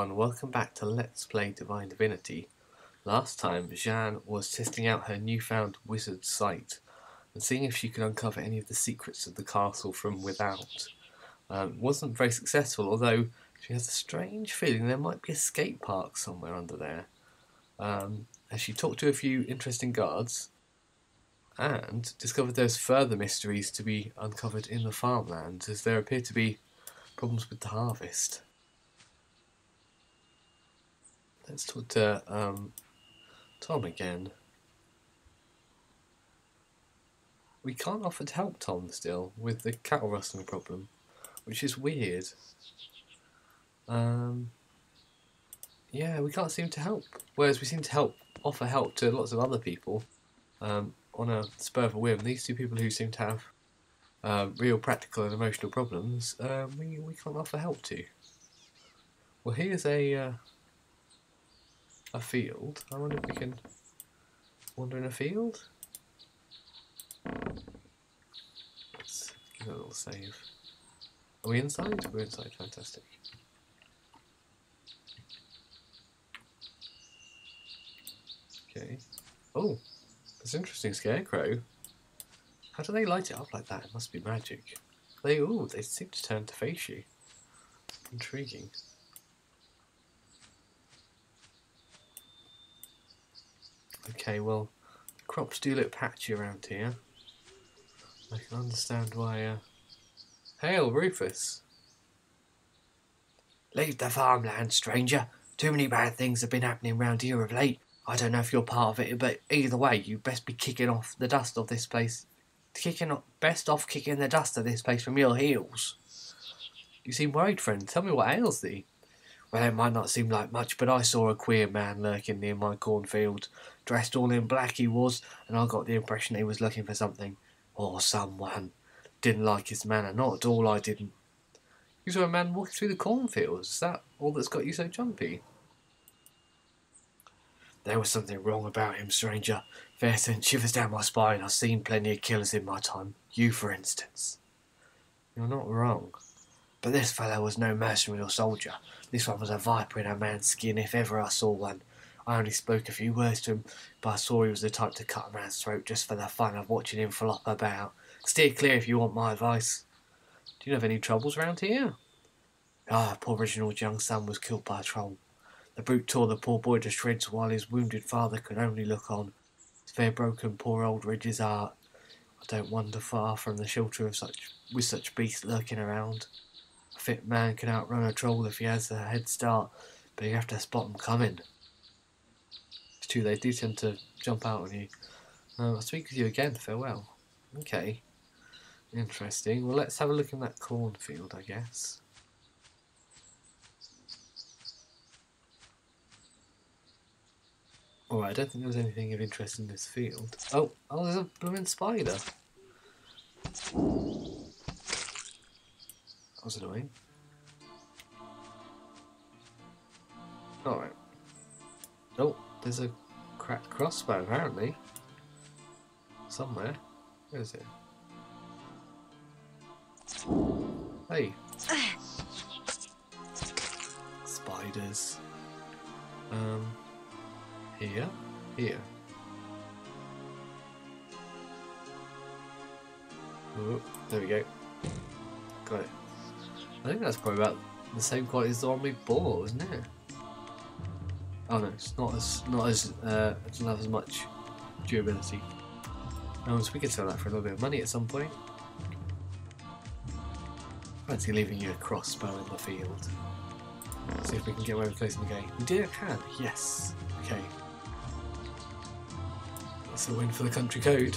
Everyone, welcome back to Let's Play Divine Divinity. Last time, Jeanne was testing out her newfound wizard sight and seeing if she could uncover any of the secrets of the castle from without. Um, wasn't very successful, although she has a strange feeling there might be a skate park somewhere under there. Um, as she talked to a few interesting guards and discovered there's further mysteries to be uncovered in the farmlands as there appear to be problems with the harvest. Let's talk to um, Tom again. We can't offer to help Tom still with the cattle rustling problem, which is weird. Um, yeah, we can't seem to help. Whereas we seem to help offer help to lots of other people um, on a spur of a whim. These two people who seem to have uh, real practical and emotional problems, um, we, we can't offer help to. Well, here's a uh, a field. I wonder if we can wander in a field. Let's give it a little save. Are we inside? We're inside, fantastic. Okay. Oh, that's interesting scarecrow. How do they light it up like that? It must be magic. They oh, they seem to turn to face you. Intriguing. Okay, well, crops do look patchy around here. I can understand why. Uh... Hail, Rufus. Leave the farmland, stranger. Too many bad things have been happening round here of late. I don't know if you're part of it, but either way, you best be kicking off the dust of this place. Kicking off, best off kicking the dust of this place from your heels. You seem worried, friend. Tell me what ails thee. Well, it might not seem like much, but I saw a queer man lurking near my cornfield. Dressed all in black he was, and I got the impression he was looking for something. Or someone. Didn't like his manner, not at all I didn't. You saw a man walking through the cornfields. Is that all that's got you so jumpy? There was something wrong about him, stranger. Fair sent shivers down my spine. I've seen plenty of killers in my time. You, for instance. You're not wrong. But this fellow was no mercenary or soldier. This one was a viper in a man's skin, if ever I saw one. I only spoke a few words to him, but I saw he was the type to cut a man's throat just for the fun of watching him flop about. Steer clear if you want my advice. Do you have any troubles round here? Ah, poor Reginald's young son was killed by a troll. The brute tore the poor boy to shreds while his wounded father could only look on. It's fair broken poor old Ridge's heart. I don't wander far from the shelter of such with such beasts lurking around. A fit man can outrun a troll if he has a head start, but you have to spot 'em coming. It's true, they do tend to jump out on you. Uh, I'll speak with you again, farewell. Okay. Interesting. Well, let's have a look in that cornfield, I guess. Alright, I don't think there was anything of interest in this field. Oh, oh, there's a blooming spider. That was annoying. Alright. Oh, there's a cracked crossbow, apparently. Somewhere. Where is it? Hey. Spiders. Um, here, here. Oh, there we go. Got it. I think that's probably about the same quality as the one we bought, isn't it? Oh no, it's not as not as uh, it doesn't have as much durability. Oh, so we could sell that for a little bit of money at some point. Fancy leaving you a crossbow in the field. See if we can get away with closing the game. We did can, yes. Okay. That's a win for the country code.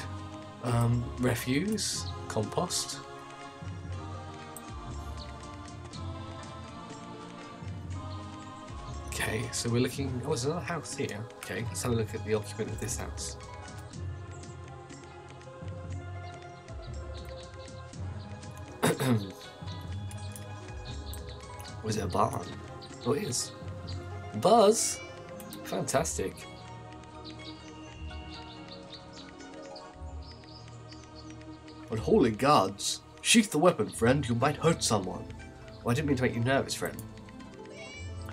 Um, refuse, compost. Okay, so we're looking. Oh, there's another house here. Okay, let's have a look at the occupant of this house. Was it a barn? Oh, it is. Buzz! Fantastic. But holy gods! Sheath the weapon, friend. You might hurt someone. Well, I didn't mean to make you nervous, friend.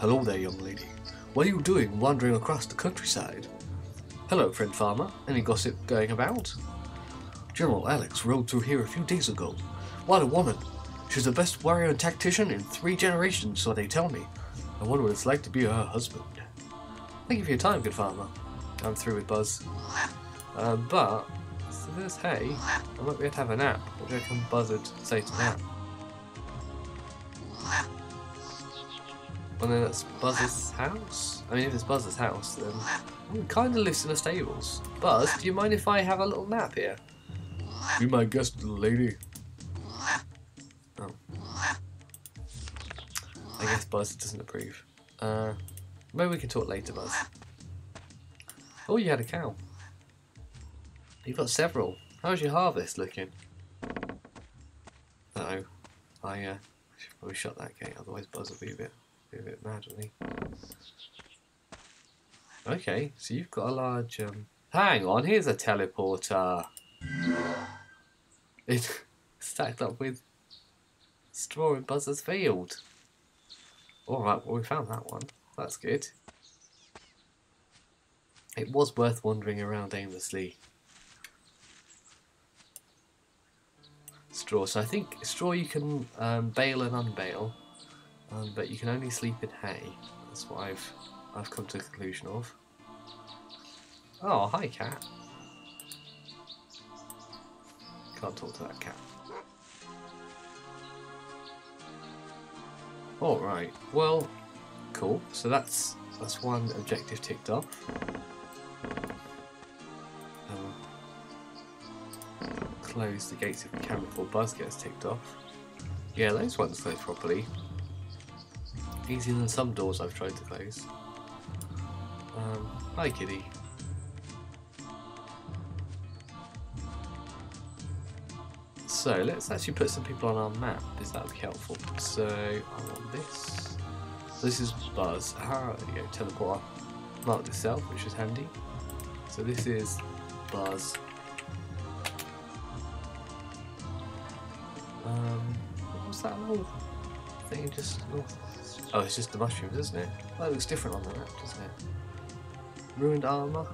Hello there, young lady. What are you doing wandering across the countryside? Hello, friend farmer. Any gossip going about? General Alex rode through here a few days ago. What a woman! She's the best warrior and tactician in three generations, so they tell me. I wonder what it's like to be her husband. Thank you for your time, good farmer. I'm through with Buzz. Um, but, so there's hay. I might be able to have a nap. What do you reckon Buzz would say to that? And then that's Buzz's house? I mean, if it's Buzz's house, then he kind of lives in the stables. Buzz, do you mind if I have a little nap here? Be my guest, lady. Oh. I guess Buzz doesn't approve. Uh, maybe we can talk later, Buzz. Oh, you had a cow. You've got several. How's your harvest looking? Uh oh. I uh, should probably shut that gate, otherwise Buzz will be a bit, a bit mad, he? Okay, so you've got a large. Um... Hang on, here's a teleporter. It stacked up with straw in Buzz's field. Alright, well we found that one. That's good. It was worth wandering around aimlessly. Straw. So I think straw you can um, bale and unbale, um, but you can only sleep in hay. That's what I've I've come to the conclusion of. Oh, hi cat. Can't talk to that cat. Alright, well, cool. So that's that's one objective ticked off. Um, close the gates if we can before Buzz gets ticked off. Yeah, those ones close properly. Easier than some doors I've tried to close. Um, hi kitty. So let's actually put some people on our map, because that would be helpful. So I want this. This is Buzz. Ah, there you go, teleporter. Marked itself, which is handy. So this is Buzz. Um, what was that little thing just north? Oh, it's just the mushrooms, isn't it? That looks different on the map, doesn't it? Ruined armor.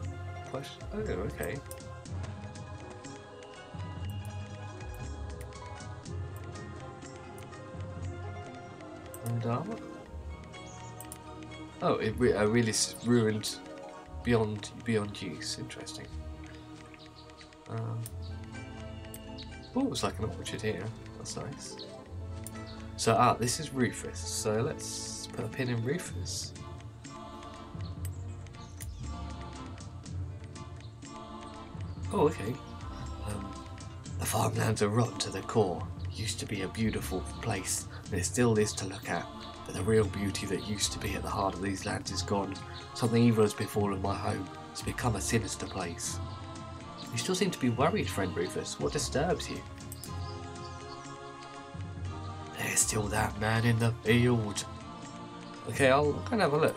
Oh, okay. Ruined armor. Oh, it re- uh, really ruined beyond beyond use. Interesting. Um, oh, it's like an orchard here. That's nice. So ah, this is Rufus. So let's put a pin in Rufus. Oh, okay. Um, the farmlands are rotten to the core. Used to be a beautiful place, and it still is to look at. But the real beauty that used to be at the heart of these lands is gone. Something evil has befallen my home. It's become a sinister place. You still seem to be worried, friend Rufus. What disturbs you? There's still that man in the field. Okay, I'll go and have a look.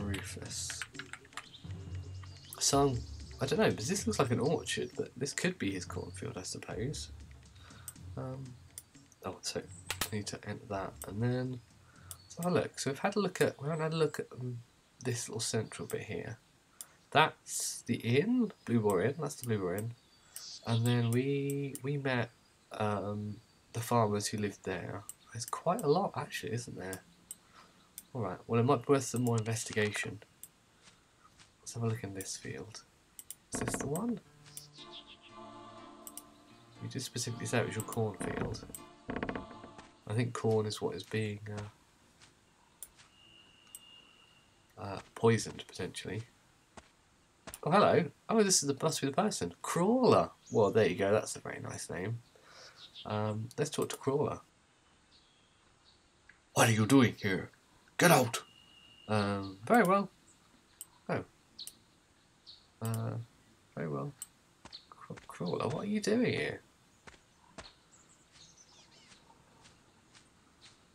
Rufus. So, I don't know, because this looks like an orchard, but this could be his cornfield, I suppose. Um, oh, so I need to enter that, and then let's have a look. So we've had a look at, we haven't had a look at um, this little central bit here. That's the inn, Blue Boar Inn. That's the Blue Boar Inn, and then we we met um, the farmers who lived there. There's quite a lot actually, isn't there? All right. Well, it might be worth some more investigation. Let's have a look in this field. Is this the one? You just specifically say it was your cornfield. I think corn is what is being uh, uh, poisoned potentially. Oh, hello. Oh, this is the must be the person. Crawler. Well, there you go. That's a very nice name. Um, let's talk to Crawler. What are you doing here? Get out. Um, very well. Oh. Uh, very well. Cr- Crawler, what are you doing here?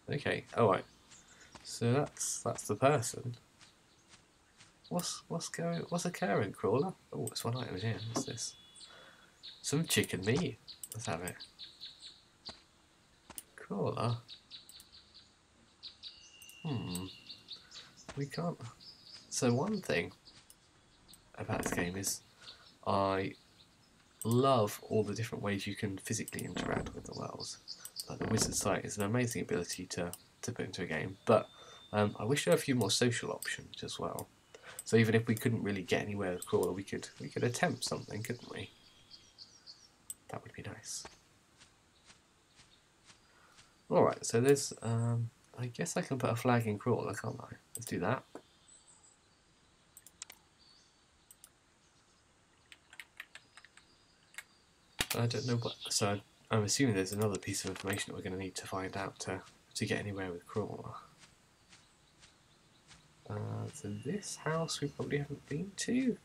Okay. All right. So that's that's the person. What's what's going? What's occurring, crawler? Oh, it's one item here. What's this? Some chicken meat. Let's have it. Crawler. Hmm. We can't. So one thing about this game is I love all the different ways you can physically interact with the world. Like the wizard sight is an amazing ability to, to put into a game, but um, I wish there were a few more social options as well. So even if we couldn't really get anywhere with Crawler, we could we could attempt something, couldn't we? That would be nice. Alright, so there's um I guess I can put a flag in Crawler, can't I? Let's do that. I don't know what so I'm assuming there's another piece of information that we're going to need to find out to, to get anywhere with Crawler. Uh, so this house we probably haven't been to.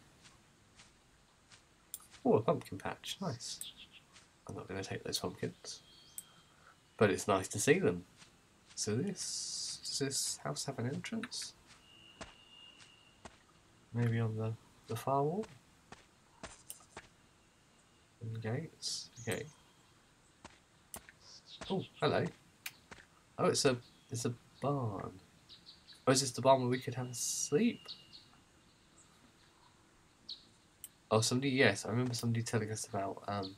Oh, a pumpkin patch. Nice. I'm not going to take those pumpkins. But it's nice to see them. So this... Does this house have an entrance? Maybe on the, the far wall? And gates. Okay. Oh, hello. Oh, it's a it's a barn. Oh, is this the barn where we could have a sleep? Oh, somebody, yes, I remember somebody telling us about um,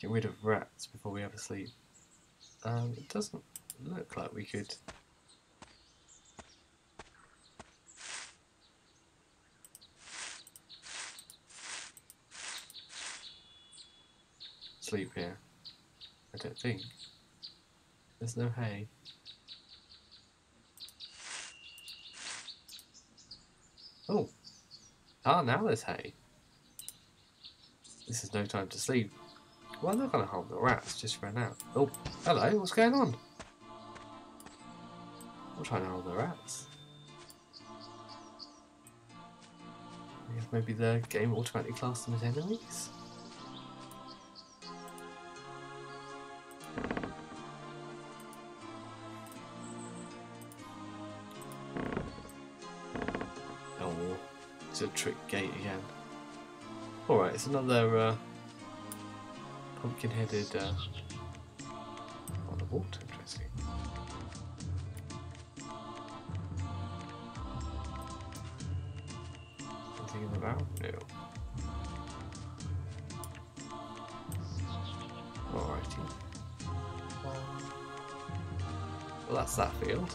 getting rid of rats before we have a sleep. Um, it doesn't look like we could. Sleep here. I don't think. There's no hay. Oh. Ah, now there's hay. This is no time to sleep. Well, I'm not going to harm the rats, just ran out. Oh, hello, what's going on? I'm trying to harm the rats. Maybe the game automatically classed them as enemies? It's a trick gate again. Alright, it's another uh, pumpkin headed uh, on the water, interesting. Anything in. Alrighty. Well, that's that field.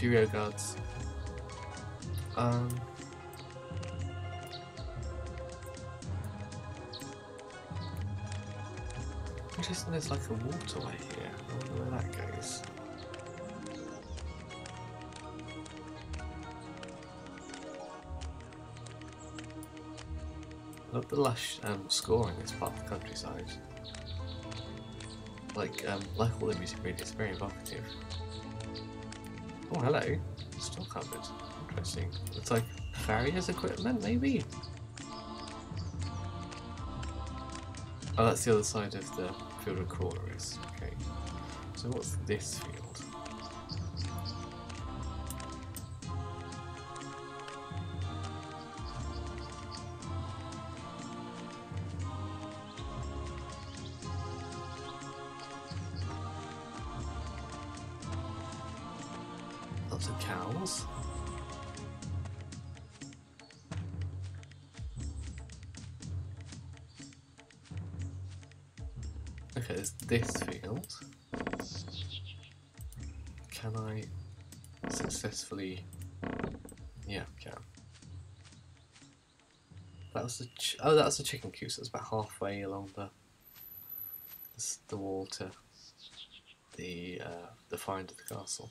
Cheerio guards. Um. Interesting, there's like a waterway here. I wonder where that goes. Love the lush um, score in this part of the countryside. Like, um, like all the music really, it's very evocative. Oh, hello. Still covered. Interesting. It's like farrier's equipment, maybe? Oh, that's the other side of the field crawler is. Okay. So what's this field? Ch- that was the chicken coop. So it's about halfway along the the, the wall to the uh, the find of the castle.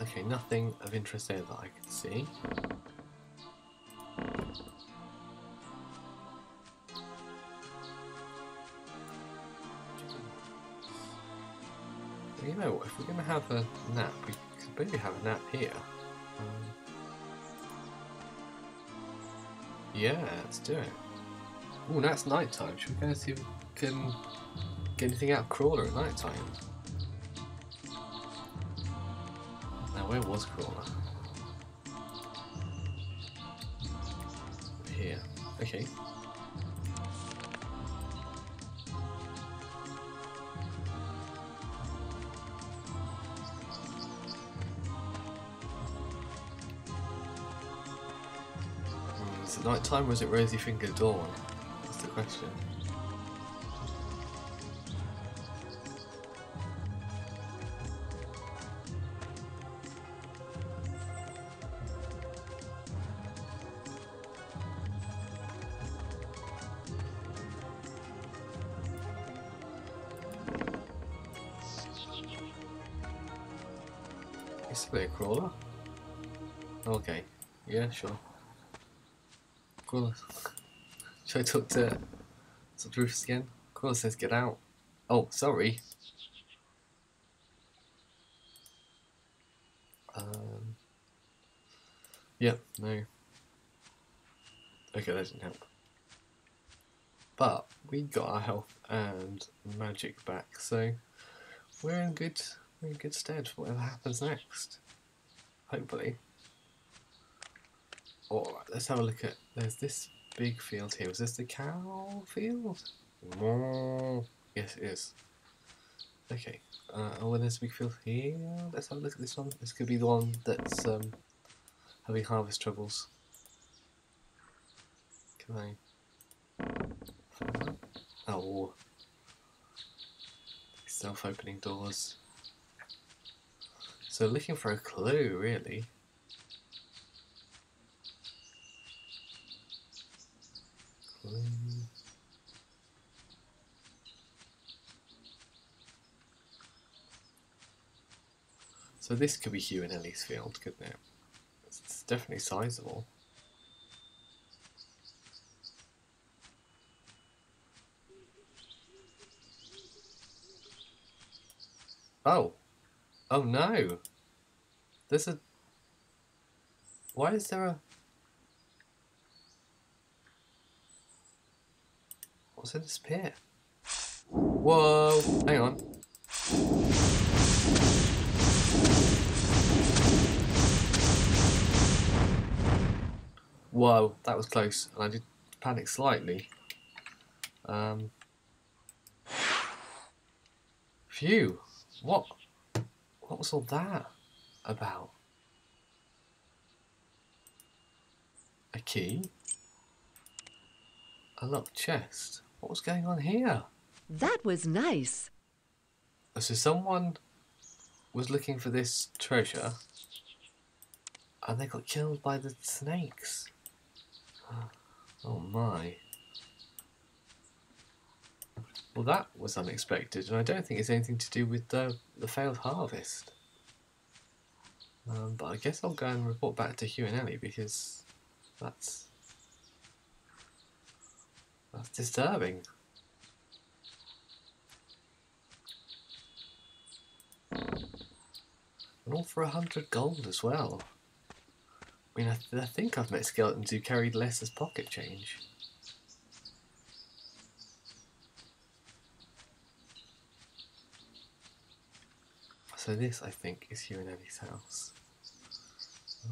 Okay, nothing of interest there that I can see. To have a nap, we could maybe have a nap here. Um, yeah, let's do it. Oh, now it's night time. Should we go and see if we can get anything out of Crawler at night time? Now, where was Crawler? Here. Okay. Is it night time or is it rosy finger dawn? That's the question. It's a crawler. Okay. Yeah, sure. Crawler. Should I talk to, to Rufus again? Crawler says get out. Oh, sorry. Um. Yep, no. Okay, that didn't help. But we got our health and magic back, so we're in good we're in good stead for whatever happens next. Hopefully. Alright, let's have a look at there's this big field here. Was this the cow field? Oh, yes it is. Okay. Uh, oh, and there's a big field here. Let's have a look at this one. This could be the one that's um, having harvest troubles. Can I? Oh. Self-opening doors. So looking for a clue, really. So this could be Hugh and Ellie's field, couldn't it? It's it's definitely sizable. Oh. Oh no. There's a. Why is there a. This pit? Whoa! Hang on. Whoa, that was close. And I did panic slightly. Um. Phew. What? What was all that about? A key? A locked chest? What was going on here? That was nice. So someone was looking for this treasure and they got killed by the snakes. Oh my. Well, that was unexpected, and I don't think it's anything to do with the, the failed harvest. Um, but I guess I'll go and report back to Hugh and Ellie because that's that's disturbing. And all for a hundred gold as well. I mean, I, th- I think I've met skeletons who carried less as pocket change. So this, I think, is Hugh and Ellie's house,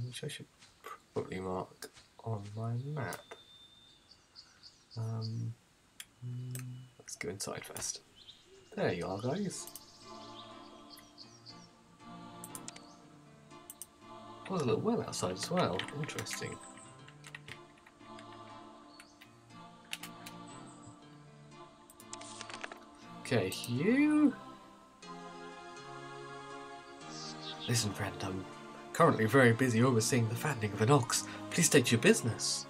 which I should probably mark on my map. Um, let's go inside first. There you are, guys. There's a little well outside as well. Interesting. Okay, Hugh. Listen, friend, I'm currently very busy overseeing the fattening of an ox. Please state your business.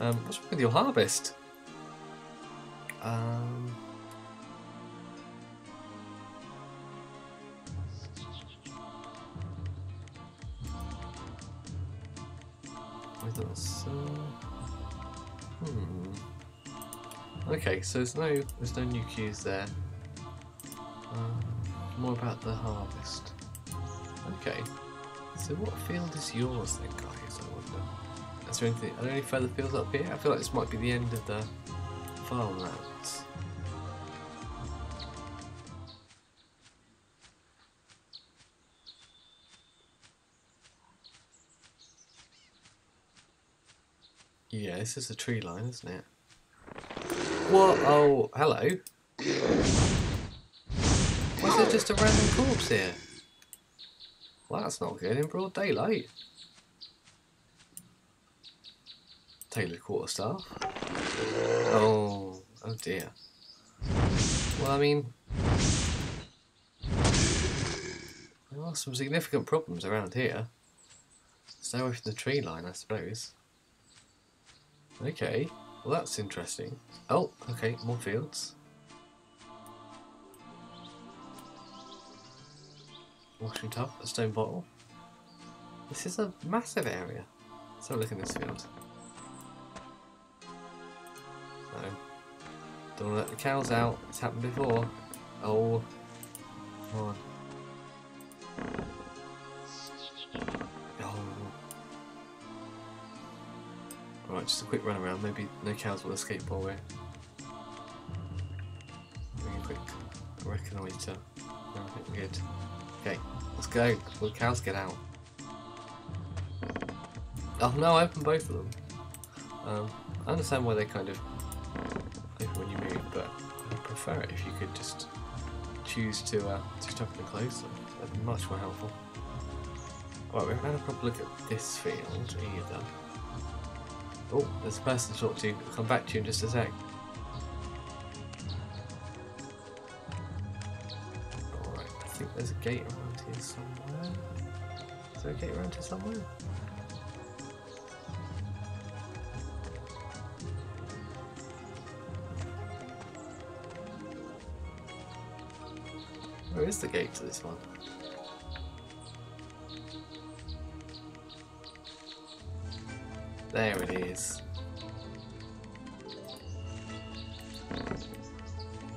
Um, what's wrong with your harvest? Um. With us, uh, hmm. Okay, so there's no there's no new cues there. Um, more about the harvest. Okay. So what field is yours then, guys? I wonder. Is there anything? Are there any further fields up here? I feel like this might be the end of the farmlands. Yeah, this is a tree line, isn't it? What? Oh, hello. Why is there just a random corpse here? Well, that's not good in broad daylight. Taylor Quarterstaff. Oh, oh dear. Well, I mean, there are some significant problems around here. Stay away from the tree line, I suppose. Okay, well that's interesting. Oh, okay, more fields. Washing tub, a stone bottle. This is a massive area. Let's have a look in this field. No. Don't let the cows out. It's happened before. Oh. Come on. Oh. Alright, just a quick run around. Maybe no cows will escape while we're doing a quick reconnoitre. No, I think we're good. Okay, let's go. Will the cows get out? Oh no, I opened both of them. Um, I understand why they kind of open when you prefer it if you could just choose to uh, just open and close them. That'd be much more helpful. Alright, we haven't had a proper look at this field either. Oh, there's a person to talk to. I'll come back to you in just a sec. Alright, I think there's a gate around here somewhere. Is there a gate around here somewhere? Is the gate to this one? There it is.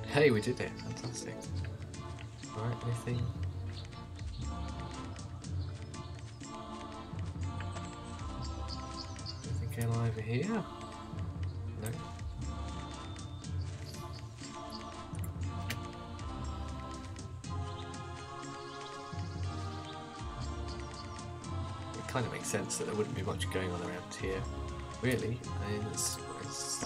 Hey, we did it. Fantastic. Alright, anything? Anything going on over here? Sense that there wouldn't be much going on around here, really. I mean, it's, it's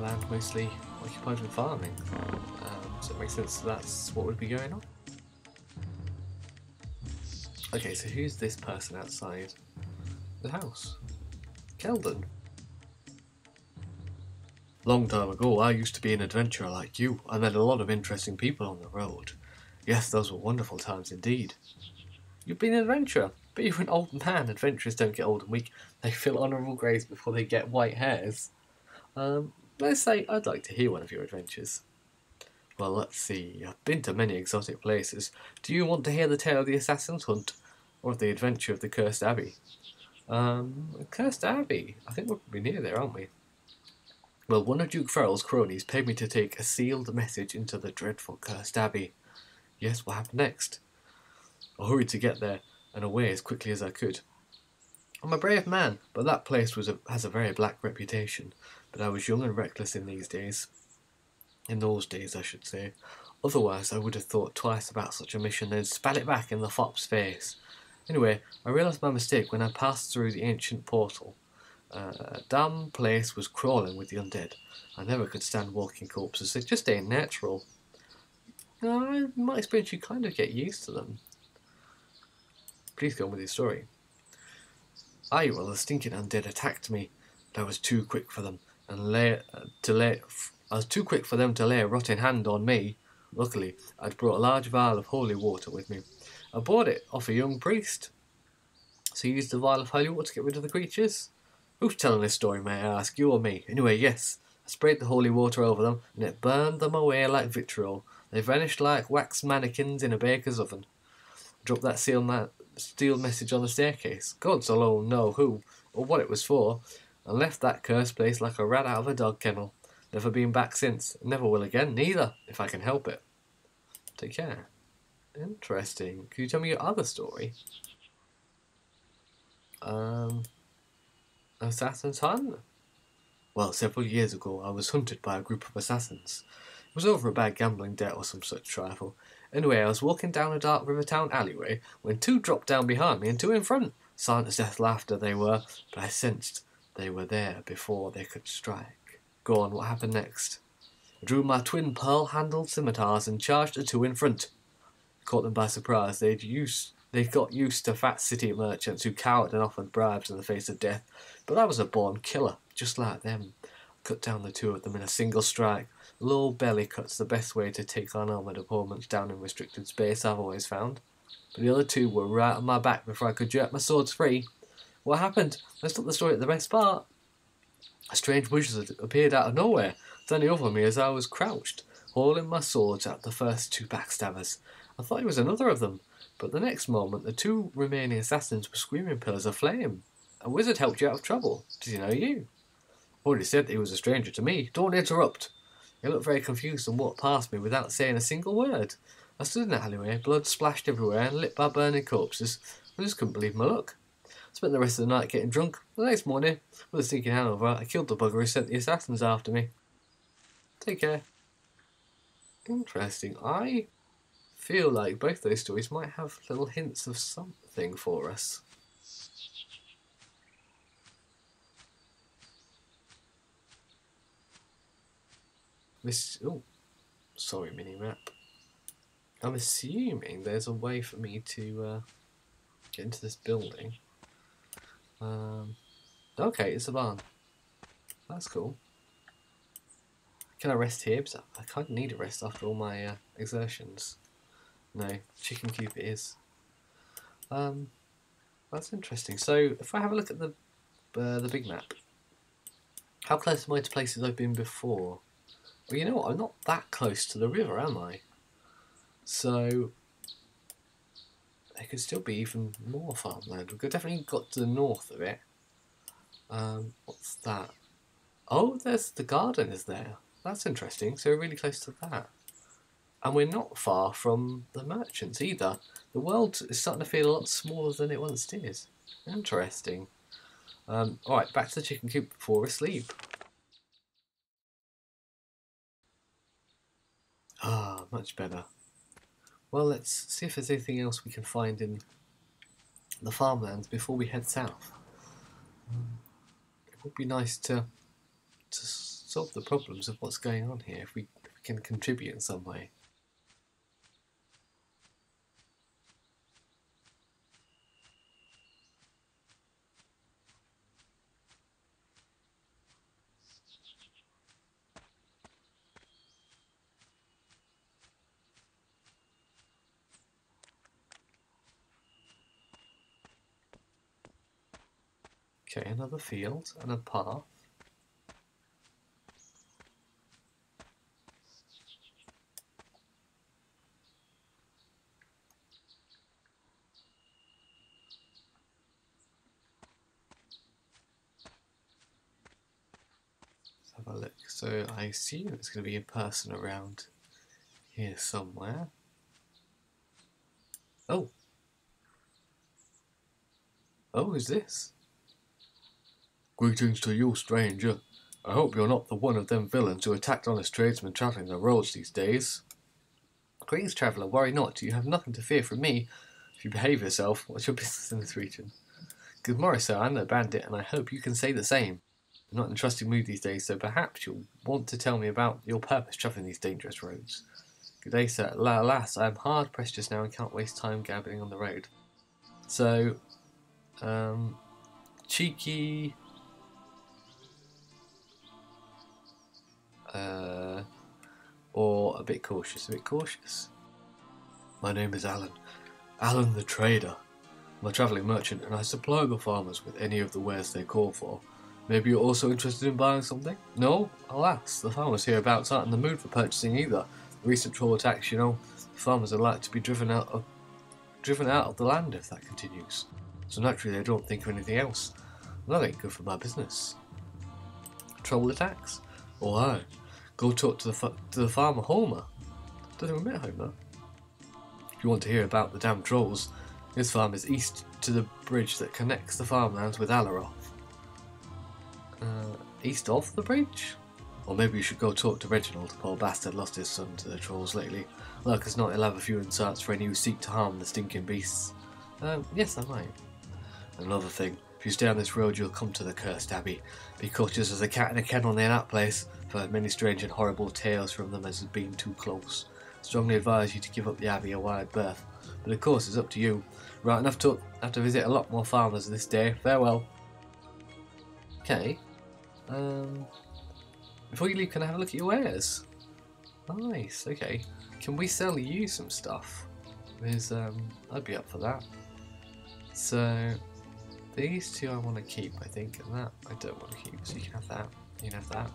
land mostly occupied with farming, um, so it makes sense that that's what would be going on. Okay, so who's this person outside the house? Keldon. Long time ago, I used to be an adventurer like you. I met a lot of interesting people on the road. Yes, those were wonderful times indeed. You've been an adventurer, but you're an old man. Adventurers don't get old and weak. They fill honourable graves before they get white hairs. Um, let's say I'd like to hear one of your adventures. Well, let's see. I've been to many exotic places. Do you want to hear the tale of the assassin's hunt, or of the adventure of the cursed abbey? Um, cursed abbey. I think we're probably near there, aren't we? Well, one of Duke Farrell's cronies paid me to take a sealed message into the dreadful cursed abbey. Yes, what happened next? I hurried to get there and away as quickly as I could. I'm a brave man, but that place was a, has a very black reputation. But I was young and reckless in these days. In those days, I should say. Otherwise, I would have thought twice about such a mission and spat it back in the fop's face. Anyway, I realised my mistake when I passed through the ancient portal. Uh, damn place was crawling with the undead. I never could stand walking corpses. It just ain't natural. Know, in my experience, you kind of get used to them. Please go on with your story. I, well, the stinking undead attacked me, but I was too quick for them, and lay uh, to lay. I was too quick for them to lay a rotting hand on me. Luckily, I'd brought a large vial of holy water with me. I bought it off a young priest. So you used the vial of holy water to get rid of the creatures? Who's telling this story, may I ask, you or me? Anyway, yes, I sprayed the holy water over them, and it burned them away like vitriol. They vanished like wax mannequins in a baker's oven. Dropped that seal steel message on the staircase. Gods alone know who or what it was for, and left that cursed place like a rat out of a dog kennel. Never been back since, never will again, neither, if I can help it. Take care. Interesting. Can you tell me your other story? Um, Assassin's Hunt? Well, several years ago, I was hunted by a group of assassins. It was over a bad gambling debt or some such trifle. Anyway, I was walking down a dark Rivertown alleyway when two dropped down behind me and two in front. Silent as death laughter they were, but I sensed they were there before they could strike. Go on, what happened next? I drew my twin pearl-handled scimitars and charged the two in front. Caught them by surprise. They'd used they'd got used to fat city merchants who cowered and offered bribes in the face of death, but I was a born killer, just like them. I Cut down the two of them in a single strike. Low belly cut's the best way to take on armoured opponents down in restricted space, I've always found. But the other two were right on my back before I could jerk my swords free. What happened? Let's stop the story at the best part. A strange wizard appeared out of nowhere, standing over me as I was crouched, hauling my swords at the first two backstabbers. I thought he was another of them, but the next moment the two remaining assassins were screaming pillars of flame. A wizard helped you out of trouble. Did he know you? Already said that he was a stranger to me. Don't interrupt. He looked very confused and walked past me without saying a single word. I stood in the alleyway, blood splashed everywhere and lit by burning corpses. I just couldn't believe my luck. I spent the rest of the night getting drunk. The next morning, with a sneaking hangover, I killed the bugger who sent the assassins after me. Take care. Interesting. I feel like both those stories might have little hints of something for us. This oh, sorry, mini map. I'm assuming there's a way for me to uh, get into this building. Um, okay, it's a barn. That's cool. Can I rest here? Because I kind of need a rest after all my uh, exertions. No, chicken coop it is. Um, that's interesting. So if I have a look at the uh, the big map, how close am I to places I've been before? Well, you know what? I'm not that close to the river, am I? So there could still be even more farmland. We've definitely got to the north of it. Um, what's that? Oh, there's the garden is there. That's interesting. So we're really close to that. And we're not far from the merchants either. The world is starting to feel a lot smaller than it once did. Interesting. Um, Alright, back to the chicken coop before we sleep. Ah, much better. Well, let's see if there's anything else we can find in the farmlands before we head south. It would be nice to to solve the problems of what's going on here if we, if we can contribute in some way. Okay, another field and a path. Let's have a look. So I assume it's going to be a person around here somewhere. Oh. Oh, who's this? Greetings to you, stranger. I hope you're not the one of them villains who attacked honest tradesmen travelling the roads these days. Greetings, traveller. Worry not. You have nothing to fear from me. If you behave yourself, what's your business in this region? Good morrow, sir. I'm no bandit, and I hope you can say the same. I'm not in a trusting mood these days, so perhaps you'll want to tell me about your purpose travelling these dangerous roads. Good day, sir. Alas, I am hard pressed just now and can't waste time gabbling on the road. So, um, cheeky uh, or a bit cautious. A bit cautious. My name is Alan. Alan the Trader. I'm a travelling merchant and I supply the farmers with any of the wares they call for. Maybe you're also interested in buying something? No? Alas, the farmers hereabouts aren't in the mood for purchasing either. The recent troll attacks, you know, the farmers are like to be driven out of driven out of the land if that continues. So naturally they don't think of anything else. That ain't good for my business. Troll attacks? Oh aye. Go talk to the to the farmer Homer. Don't we met Homer. If you want to hear about the damn trolls, this farm is east to the bridge that connects the farmlands with Aleroth. Uh, east of the bridge? Or maybe you should go talk to Reginald, poor bastard lost his son to the trolls lately. Look, as not, he'll have a few insults for any who seek to harm the stinking beasts. Um, yes, I might. Another thing, if you stay on this road, you'll come to the cursed abbey. Be cautious as a cat in a kennel near that place, I've many strange and horrible tales from them as being too close. Strongly advise you to give up the abbey a wide berth, but of course it's up to you. Right enough to have to visit a lot more farmers this day. Farewell. Okay. Um, before you leave, can I have a look at your wares? Nice. Okay. Can we sell you some stuff? There's um, I'd be up for that. So these two I want to keep, I think, and that I don't want to keep. So you can have that. You can have that.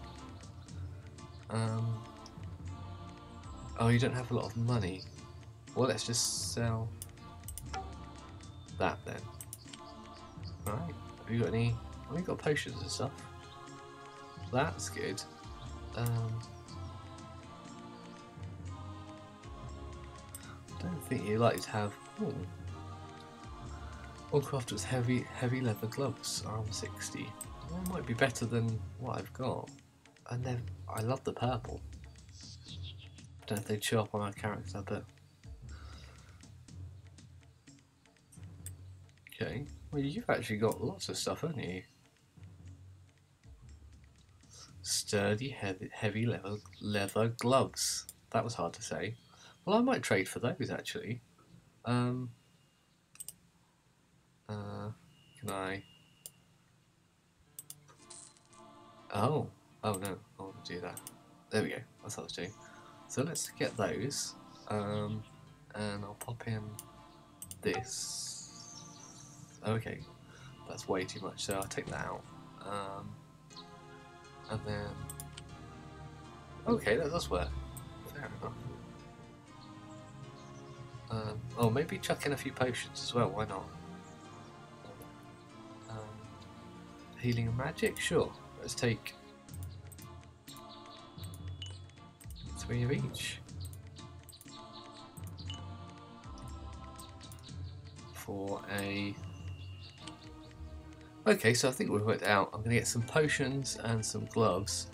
Um. Oh, you don't have a lot of money. Well, let's just sell that then. Alright. Have you got any? Have you got potions and stuff? That's good. Um. I don't think you like to have. Ooh. Allcraft was heavy, heavy leather gloves, arm 60. That might be better than what I've got. And then I love the purple. Don't they chew up on our character, but okay. Well, you've actually got lots of stuff, haven't you? Sturdy, heavy, heavy leather, leather gloves. That was hard to say. Well, I might trade for those actually. Um, uh, can I? Oh, oh no, I to do that. There we go. That's what I was doing. So let's get those, um, and I'll pop in this. Okay, that's way too much, so I'll take that out. Um, and then, okay, that does work. Fair enough. Um, oh, maybe chuck in a few potions as well. Why not? Um, healing and magic, sure. Let's take three of each. For a. Okay, so I think we've worked out. I'm going to get some potions and some gloves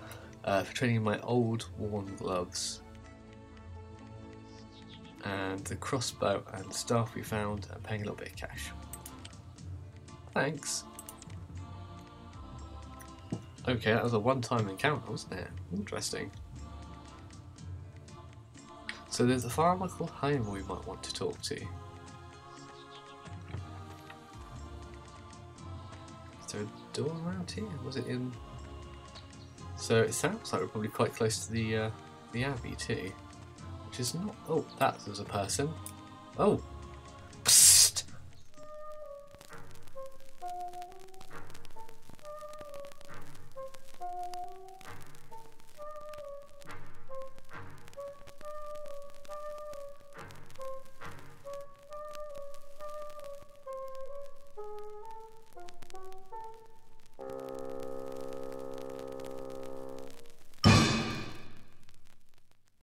uh, for training my old worn gloves and the crossbow and staff we found and paying a little bit of cash. Thanks. Okay, that was a one-time encounter, wasn't it? Interesting. So there's a farmer called Homer we might want to talk to. Is there a door around here? Was it in... So it sounds like we're probably quite close to the uh, the abbey too which is not. Oh, that was a person. Oh,